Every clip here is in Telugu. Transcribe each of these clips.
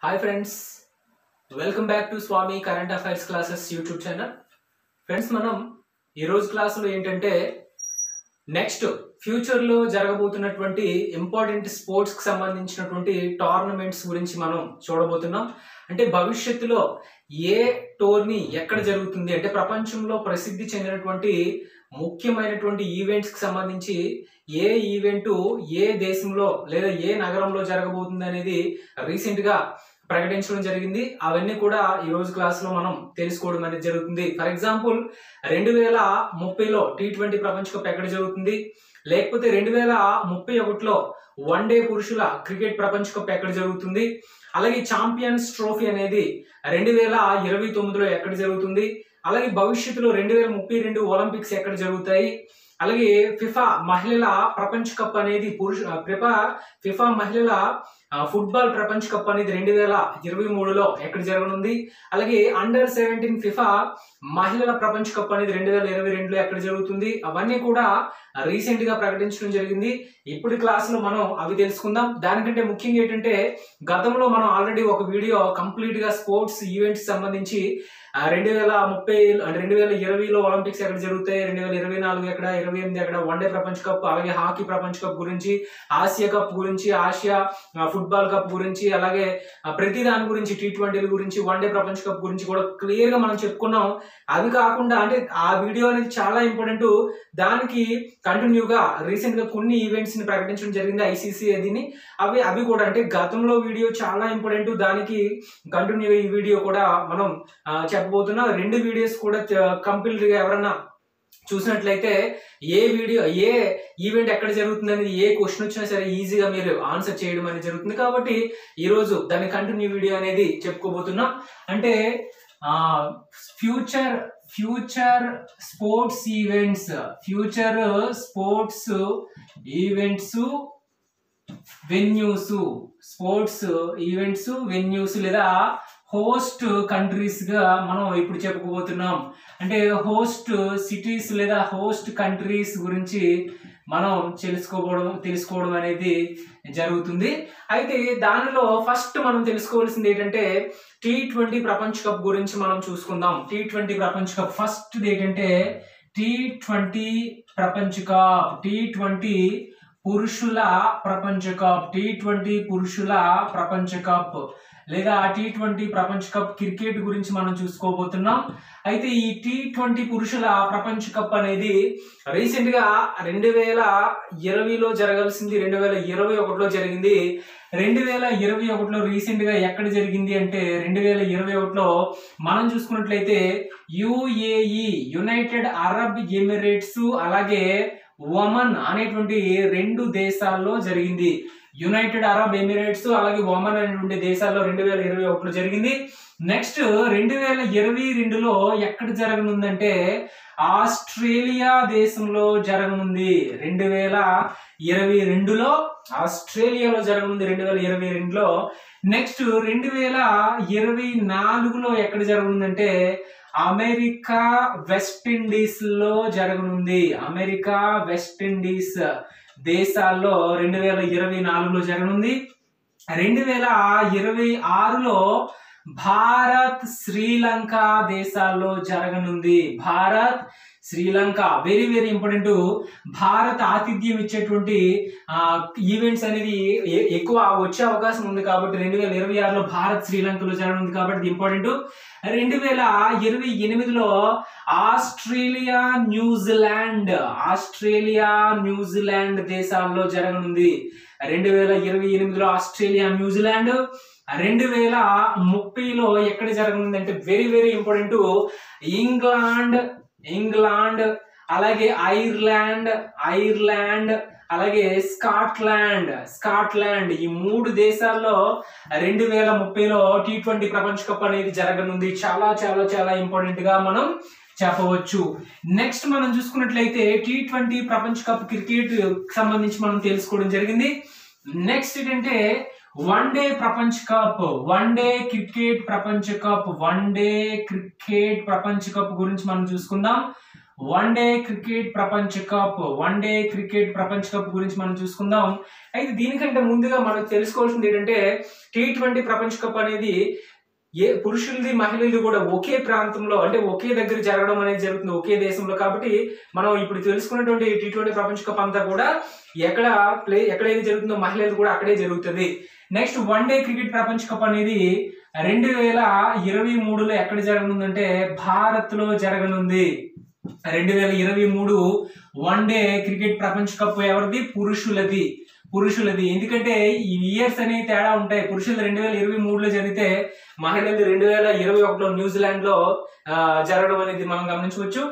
Hi friends welcome back to Swami current affairs classes YouTube channel friends మనం ఈరోజు క్లాసులో ఏంటంటే నెక్స్ట్ ఫ్యూచర్లో జరగబోతున్నటువంటి ఇంపార్టెంట్ స్పోర్ట్స్కి సంబంధించినటువంటి టోర్నమెంట్స్ గురించి మనం చూడబోతున్నాం. అంటే భవిష్యత్తులో ఏ టోర్నీ ఎక్కడ జరుగుతుంది అంటే ప్రపంచంలో ప్రసిద్ధి చెందినటువంటి ముఖ్యమైనటువంటి ఈవెంట్స్కి సంబంధించి ఏ ఈవెంట్ ఏ దేశంలో లేదా ఏ నగరంలో జరగబోతుంది అనేది రీసెంట్గా ప్రకటించడం జరిగింది. అవన్నీ కూడా ఈ రోజు క్లాస్లో మనం తెలుసుకోవడం అనేది జరుగుతుంది. ఫర్ ఎగ్జాంపుల్ రెండు వేల ముప్పైలో టీ ట్వంటీ ప్రపంచ కప్ ఎక్కడ జరుగుతుంది? లేకపోతే రెండు వేల ముప్పై ఒకటిలో వన్ డే పురుషుల క్రికెట్ ప్రపంచ కప్ ఎక్కడ జరుగుతుంది? అలాగే ఛాంపియన్స్ ట్రోఫీ అనేది రెండు వేల ఇరవై తొమ్మిదిలో ఎక్కడ జరుగుతుంది? అలాగే భవిష్యత్తులో రెండు వేల ముప్పై రెండు ఒలింపిక్స్ ఎక్కడ జరుగుతాయి? అలాగే ఫిఫా మహిళల ప్రపంచ కప్ అనేది పురుష ఫిఫా ఫిఫా మహిళల ఫుట్బాల్ ప్రపంచ కప్ అనేది రెండు వేల ఇరవై మూడులో ఎక్కడ జరగనుంది? అలాగే అండర్ సెవెంటీన్ ఫిఫా మహిళల ప్రపంచ కప్ అనేది రెండు వేల ఇరవై రెండులో ఎక్కడ జరుగుతుంది? అవన్నీ కూడా రీసెంట్గా ప్రకటించడం జరిగింది. ఇప్పుడు క్లాస్లో మనం అవి తెలుసుకుందాం. దానికంటే ముఖ్యంగా ఏంటంటే గతంలో మనం ఆల్రెడీ ఒక వీడియో కంప్లీట్గా స్పోర్ట్స్ ఈవెంట్స్ సంబంధించి రెండు వేల ముప్పై రెండు వేల ఇరవైలో ఒలింపిక్స్ ఎక్కడ జరుగుతాయి? రెండు వేల ఇరవై నాలుగు ఎక్కడ? ఇరవై ఎనిమిది ఎక్కడ? వన్డే ప్రపంచ కప్ అలాగే హాకీ ప్రపంచ కప్ గురించి ఆసియా కప్ గురించి ఆసియా ఫుట్బాల్ కప్ గురించి అలాగే ప్రతి దాని గురించి టీ ట్వంటీల గురించి వన్ డే ప్రపంచ కప్ గురించి కూడా క్లియర్గా మనం చెప్పుకున్నాం. అవి కాకుండా అంటే ఆ వీడియో అనేది చాలా ఇంపార్టెంట్. దానికి కంటిన్యూగా రీసెంట్గా కొన్ని ఈవెంట్స్ని ప్రకటించడం జరిగింది ఐసీసీ అదిని. అవి అవి కూడా అంటే గతంలో వీడియో చాలా ఇంపార్టెంట్. దానికి కంటిన్యూగా ఈ వీడియో కూడా మనం చెప్పబోతున్న చెప్పబోతున్నాం. రెండు వీడియోస్ కూడా కంపల్సరీగా ఎవరన్నా చూసినట్లయితే ఏ వీడియో ఏ ఈవెంట్ ఎక్కడ జరుగుతుంది అనేది ఏ క్వశ్చన్ వచ్చినా సరే ఈజీగా మీరు ఆన్సర్ చేయడం అనేది జరుగుతుంది. కాబట్టి ఈరోజు దాని కంటిన్యూ వీడియో అనేది చెప్పుకోబోతున్నాం. అంటే future future sports events future sports events venues sports events venues లేదా హోస్ట్ కంట్రీస్గా మనం ఇప్పుడు చెప్పుకోబోతున్నాం అంటే హోస్ట్ సిటీస్ లేదా హోస్ట్ కంట్రీస్ గురించి మనం తెలుసుకోవడం తెలుసుకోవడం అనేది జరుగుతుంది. అయితే దానిలో ఫస్ట్ మనం తెలుసుకోవాల్సింది ఏంటంటే టీ ట్వంటీ ప్రపంచ కప్ గురించి మనం చూసుకుందాం. టీ ట్వంటీ ప్రపంచ కప్ ఫస్ట్ ఏంటంటే టీ ట్వంటీ ప్రపంచ కప్ టీ ట్వంటీ పురుషుల ప్రపంచ కప్ టీ ట్వంటీ పురుషుల ప్రపంచ కప్. లేదా టీ ట్వంటీ ప్రపంచ కప్ క్రికెట్ గురించి మనం చూసుకోబోతున్నాం. అయితే ఈ టీ ట్వంటీ పురుషుల ప్రపంచ కప్ అనేది రీసెంట్గా రెండు వేల ఇరవైలో జరగాల్సింది రెండు వేల ఇరవై ఒకటిలో జరిగింది. రెండు వేల ఇరవై ఒకటిలో రీసెంట్గా ఎక్కడ జరిగింది అంటే రెండు వేల ఇరవై ఒకటిలో మనం చూసుకున్నట్లయితే యుఏఈ యునైటెడ్ అరబ్ ఎమిరేట్స్ అలాగే ఒమన్ అనేటువంటి రెండు దేశాల్లో జరిగింది. యునైటెడ్ అరబ్ ఎమిరేట్స్ అలాగే ఒమన్ అనేటువంటి దేశాల్లో రెండు వేల ఇరవై ఒకటిలో జరిగింది. నెక్స్ట్ రెండు వేల ఇరవై రెండులో ఎక్కడ జరగనుందంటే ఆస్ట్రేలియా దేశంలో జరగనుంది. రెండు వేల ఇరవై రెండులో ఆస్ట్రేలియాలో జరగనుంది రెండు వేల ఇరవై రెండులో. నెక్స్ట్ రెండు వేల ఇరవై నాలుగులో ఎక్కడ జరగనుందంటే అమెరికా వెస్ట్ ఇండీస్లో జరగనుంది. America West Indies. దేశాల్లో రెండు వేల ఇరవై నాలుగులో జరగనుంది. రెండు వేల ఇరవై ఆరులో భారత్ శ్రీలంక దేశాల్లో జరగనుంది. Bharat Sri Lanka. Very very important Bharat ఆతిథ్యం ఇచ్చేటువంటి ఈవెంట్స్ అనేది ఎక్కువ వచ్చే అవకాశం ఉంది కాబట్టి రెండు వేల ఇరవై ఆరులో భారత్ శ్రీలంకలో జరగనుంది కాబట్టి ఇంపార్టెంట్ రెండు వేల ఇరవై ఎనిమిదిలో ఆస్ట్రేలియా న్యూజిలాండ్ ఆస్ట్రేలియా న్యూజిలాండ్ దేశాల్లో జరగనుంది. రెండు వేల ఇరవై ఎనిమిదిలో ఆస్ట్రేలియా న్యూజిలాండ్ రెండు వేల ముప్పైలో ఎక్కడ జరగనుంది అంటే very very important England England అలాగే ఐర్లాండ్ ఐర్లాండ్ అలాగే స్కాట్లాండ్. స్కాట్లాండ్ ఈ మూడు దేశాల్లో రెండు వేల ముప్పైలో టీ ట్వంటీ ప్రపంచ కప్ అనేది జరగనుంది. చాలా చాలా చాలా ఇంపార్టెంట్గా మనం చెప్పవచ్చు. నెక్స్ట్ మనం చూసుకున్నట్లయితే టీ ట్వంటీ ప్రపంచ కప్ క్రికెట్ సంబంధించి మనం తెలుసుకోవడం జరిగింది. నెక్స్ట్ ఏంటంటే వన్ డే ప్రపంచ కప్ వన్ డే క్రికెట్ ప్రపంచ కప్ వన్ డే క్రికెట్ ప్రపంచ కప్ గురించి మనం చూసుకుందాం. వన్ డే క్రికెట్ ప్రపంచ కప్ వన్ డే క్రికెట్ ప్రపంచ కప్ గురించి మనం చూసుకుందాం. అయితే దీనికంటే ముందుగా మనం తెలుసుకోవాల్సింది ఏంటంటే టీ ట్వంటీ ప్రపంచ కప్ అనేది ఏ పురుషులది మహిళలు కూడా ఒకే ప్రాంతంలో అంటే ఒకే దగ్గర జరగడం అనేది జరుగుతుంది ఒకే దేశంలో. కాబట్టి మనం ఇప్పుడు తెలుసుకున్నటువంటి టీ ట్వంటీ ప్రపంచ కప్ అంతా కూడా ఎక్కడ ప్లే ఎక్కడైతే జరుగుతుందో మహిళలు కూడా అక్కడే జరుగుతుంది. నెక్స్ట్ వన్ డే క్రికెట్ ప్రపంచ కప్ అనేది రెండు వేల ఇరవై మూడులో ఎక్కడ జరగనుందంటే భారత్లో జరగనుంది. రెండు వేల ఇరవై మూడు వన్ డే క్రికెట్ ప్రపంచ కప్ ఎవరిది? పురుషులది. పురుషులది. ఎందుకంటే ఈ ఇయర్స్ అనేవి తేడా ఉంటాయి. పురుషులు రెండు వేల ఇరవై మూడులో జరిగితే మహిళలు రెండు వేల ఇరవై ఒకటిలో న్యూజిలాండ్లో జరగడం అనేది మనం గమనించవచ్చు.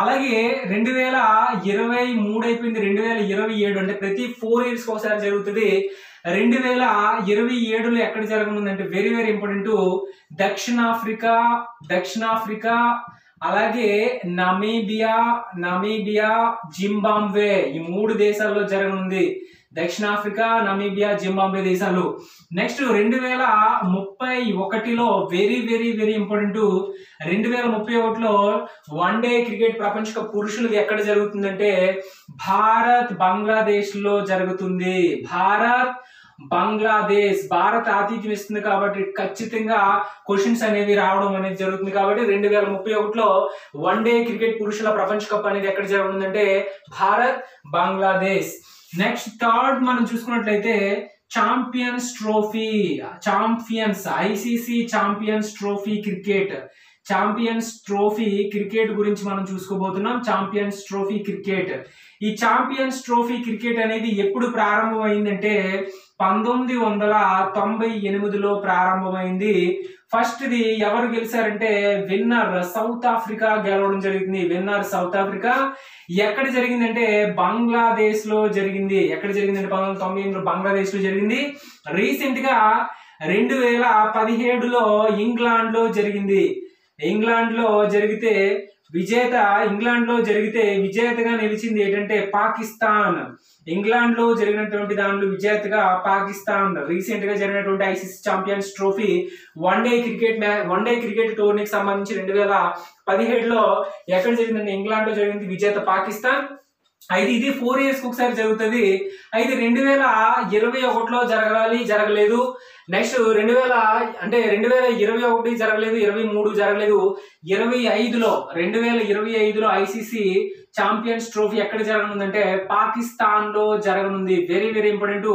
అలాగే రెండు వేల ఇరవై మూడు అయిపోయింది రెండు వేల ఇరవై ఏడు. అంటే ప్రతి ఫోర్ ఇయర్స్ ఒకసారి జరుగుతుంది. రెండు వేల ఇరవై ఏడులో ఎక్కడ జరగనుందంటే వెరీ వెరీ ఇంపార్టెంట్ దక్షిణాఫ్రికా దక్షిణాఫ్రికా అలాగే నమీబియా నమీబియా జింబాంబే ఈ మూడు దేశాల్లో జరగనుంది. దక్షిణాఫ్రికా నమీబియా జింబాబే దేశాలు. నెక్స్ట్ రెండు వేల ముప్పై ఒకటిలో వెరీ వెరీ వెరీ ఇంపార్టెంట్ రెండు వేల ముప్పై ఒకటిలో వన్ డే క్రికెట్ ప్రపంచ కప్ ఎక్కడ జరుగుతుందంటే భారత్ బంగ్లాదేశ్లో జరుగుతుంది. భారత్ బంగ్లాదేశ్ భారత్ ఆతిథ్యం ఇస్తుంది కాబట్టి ఖచ్చితంగా క్వశ్చన్స్ అనేవి రావడం అనేది జరుగుతుంది కాబట్టి రెండు వేల ముప్పై ఒకటిలో వన్ డే క్రికెట్ పురుషుల ప్రపంచ కప్ అనేది ఎక్కడ జరుగుతుందంటే భారత్ బంగ్లాదేశ్. నెక్స్ట్ థర్డ్ మనం చూసుకున్నట్లయితే champions trophy champions ICC champions trophy cricket champions trophy cricket గురించి మనం చూసుకోబోతున్నాం. ఛాంపియన్స్ ట్రోఫీ క్రికెట్ ఈ ఛాంపియన్స్ ట్రోఫీ క్రికెట్ అనేది ఎప్పుడు ప్రారంభమైందంటే పంతొమ్మిది వందల తొంభై ఎనిమిదిలో ప్రారంభమైంది. ఫస్ట్ది ఎవరు గెలిచారంటే విన్నర్ సౌత్ ఆఫ్రికా గెలవడం జరిగింది. Winner South Africa. ఎక్కడ జరిగిందంటే బంగ్లాదేశ్లో జరిగింది. ఎక్కడ జరిగిందంటే పంతొమ్మిది వందల తొంభై ఎనిమిదిలో బంగ్లాదేశ్లో జరిగింది. రీసెంట్గా రెండు వేల పదిహేడులో ఇంగ్లాండ్లో జరిగింది. ఇంగ్లాండ్లో జరిగితే విజేత ఇంగ్లాండ్లో జరిగితే విజేతగా నిలిచింది ఏంటంటే పాకిస్తాన్. ఇంగ్లాండ్లో జరిగినటువంటి దానిలో విజేతగా పాకిస్తాన్. రీసెంట్గా జరిగినటువంటి ICC champions trophy one day cricket మ్యా వన్ డే క్రికెట్ టోర్నీకి సంబంధించి రెండు వేల పదిహేడులో ఎక్కడ జరిగిందంటే ఇంగ్లాండ్లో జరిగింది విజేత పాకిస్తాన్. అయితే ఇది ఫోర్ ఇయర్స్ ఒకసారి జరుగుతుంది. అయితే రెండు వేల ఇరవై ఒకటిలో జరగాలి జరగలేదు. నెక్స్ట్ రెండు వేల అంటే రెండు వేల ఇరవై ఒకటి జరగలేదు ఇరవై మూడు జరగలేదు. ఇరవై ఐదులో రెండు వేల ఇరవై ఐదులో ఐసీసీ ఛాంపియన్స్ ట్రోఫీ ఎక్కడ జరగనుందంటే పాకిస్తాన్లో జరగనుంది. వెరీ వెరీ ఇంపార్టెంట్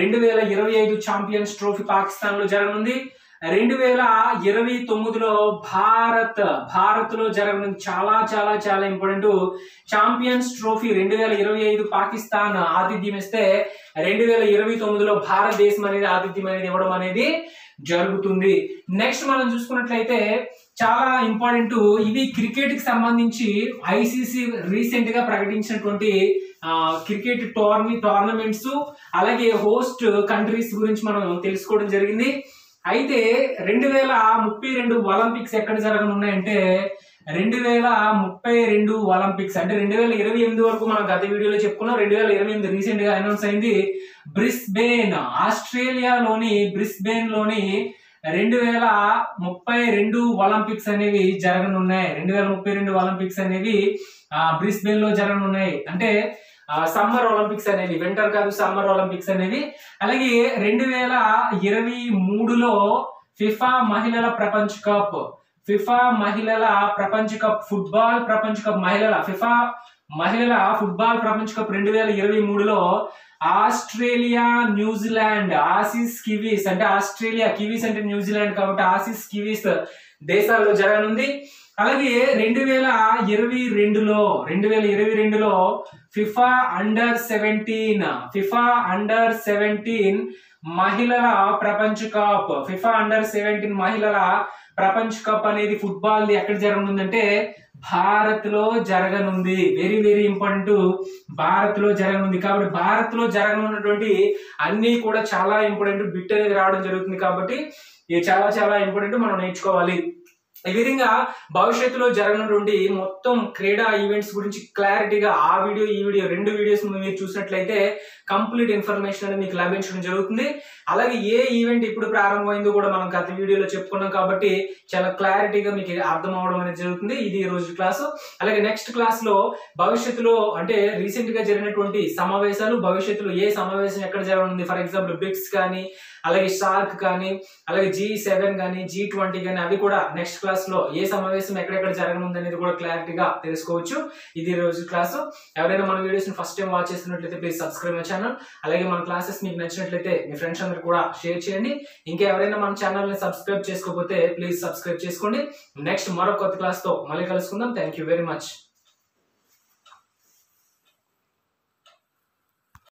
రెండు వేల ఇరవై ఐదు ఛాంపియన్స్ ట్రోఫీ పాకిస్తాన్లో జరగనుంది. రెండు వేల ఇరవై తొమ్మిదిలో భారత్ భారత్లో లో చాలా చాలా చాలా ఇంపార్టెంట్ ఛాంపియన్స్ ట్రోఫీ రెండు వేల ఇరవై ఐదు పాకిస్తాన్ ఆతిథ్యం ఇస్తే రెండు వేల ఇరవై తొమ్మిదిలో భారతదేశం అనేది ఆతిథ్యం అనేది ఇవ్వడం అనేది జరుగుతుంది. నెక్స్ట్ మనం చూసుకున్నట్లయితే చాలా ఇంపార్టెంట్ ఇది క్రికెట్కి సంబంధించి ఐసీసీ రీసెంట్గా ప్రకటించినటువంటి క్రికెట్ టోర్ని టోర్నమెంట్స్ అలాగే హోస్ట్ కంట్రీస్ గురించి మనం తెలుసుకోవడం జరిగింది. అయితే రెండు వేల ముప్పై రెండు ఒలింపిక్స్ ఎక్కడ జరగనున్నాయంటే రెండు వేల ముప్పై రెండు ఒలింపిక్స్. అంటే రెండు వేల ఇరవై ఎనిమిది వరకు మనం గత వీడియోలో చెప్పుకున్నాం. రెండు వేల ఇరవై ఎనిమిది రీసెంట్గా అనౌన్స్ అయింది బ్రిస్బేన్. ఆస్ట్రేలియాలోని బ్రిస్బేన్లోని రెండు వేల ముప్పై రెండు ఒలింపిక్స్ అనేవి జరగనున్నాయి. రెండు వేల ముప్పై రెండు ఒలింపిక్స్ అనేవి బ్రిస్బేన్లో జరగనున్నాయి. అంటే సమ్మర్ ఒలింపిక్స్ అనేవి వింటర్ కాదు సమ్మర్ ఒలింపిక్స్ అనేవి అలాగే రెండు వేల ఇరవై మూడులో ఫిఫా మహిళల ప్రపంచ కప్ ఫిఫా మహిళల ప్రపంచ కప్ ఫుట్బాల్ ప్రపంచ కప్ మహిళల ఫిఫా మహిళల ఫుట్బాల్ ప్రపంచ కప్ రెండు వేల ఇరవై మూడులో Australia New Zealand Aussies kiwis అంటే ఆస్ట్రేలియా కివీస్ అంటే న్యూజిలాండ్ కాబట్టి ఆసిస్ కివీస్ దేశాల్లో జరగనుంది. అలాగే రెండు వేల ఇరవై రెండులో రెండు వేల ఇరవై రెండులో FIFA under seventeen FIFA under seventeen మహిళల ప్రపంచ కప్. ఫిఫా అండర్ సెవెంటీన్ మహిళల ప్రపంచ కప్ అనేది ఫుట్బాల్ ఎక్కడ జరగనుందంటే భారత్లో జరగనుంది. వెరీ వెరీ ఇంపార్టెంట్ భారత్లో జరగనుంది. కాబట్టి భారత్లో జరగనున్నటువంటి అన్ని కూడా చాలా ఇంపార్టెంట్ బిట్ అనేది రావడం జరుగుతుంది కాబట్టి ఇది చాలా చాలా ఇంపార్టెంట్ మనం నేర్చుకోవాలి. ఈ విధంగా భవిష్యత్తులో జరగనటువంటి మొత్తం క్రీడా ఈవెంట్స్ గురించి క్లారిటీగా ఆ వీడియో ఈ వీడియో రెండు వీడియోస్ మీరు చూసినట్లయితే కంప్లీట్ ఇన్ఫర్మేషన్ అనేది మీకు లభించడం జరుగుతుంది. అలాగే ఏ ఈవెంట్ ఇప్పుడు ప్రారంభమైందో కూడా మనం గత వీడియోలో చెప్పుకున్నాం కాబట్టి చాలా క్లారిటీగా మీకు అర్థం అవడం అనేది జరుగుతుంది. ఇది ఈ రోజు క్లాసు. అలాగే నెక్స్ట్ క్లాస్లో భవిష్యత్తులో అంటే రీసెంట్గా జరిగినటువంటి సమావేశాలు భవిష్యత్తులో ఏ సమావేశం ఎక్కడ జరగనుంది? ఫర్ ఎగ్జాంపుల్ బ్రిక్స్ కానీ అలాగే షార్క్ కానీ అలాగే జీ సెవెన్ కానీ జీ ట్వంటీ కానీ అవి కూడా నెక్స్ట్ క్లాస్లో ఏ సమావేశం ఎక్కడెక్కడ జరగనుంది అనేది కూడా క్లారిటీగా తెలుసుకోవచ్చు. ఇది ఈ రోజు క్లాసు. ఎవరైనా మన వీడియోస్ ఫస్ట్ టైం వాచ్ చేస్తున్నట్లయితే ప్లీజ్ సబ్స్క్రైబ్ మై ఛానల్ అలాగే మన క్లాసెస్ మీకు నచ్చినట్లయితే మీ ఫ్రెండ్స్ అందరు కూడా షేర్ చేయండి. ఇంకా ఎవరైనా మన ఛానల్ని సబ్స్క్రైబ్ చేసుకోకపోతే ప్లీజ్ సబ్స్క్రైబ్ చేసుకోండి. నెక్స్ట్ మరో కొత్త క్లాస్తో మళ్ళీ కలుసుకుందాం. Thank you very much